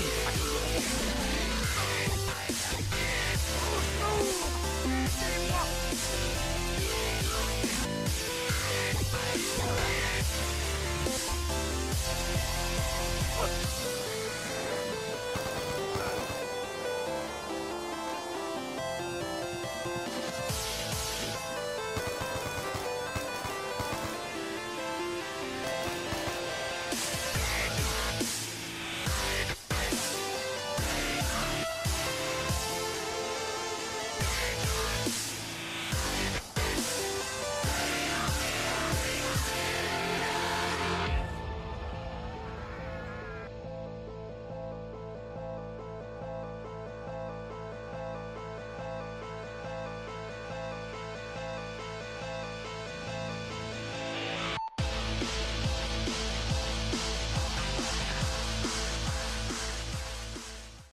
Oh,